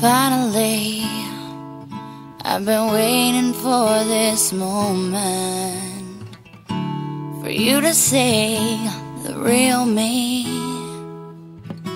Finally, I've been waiting for this moment For you to see the real me.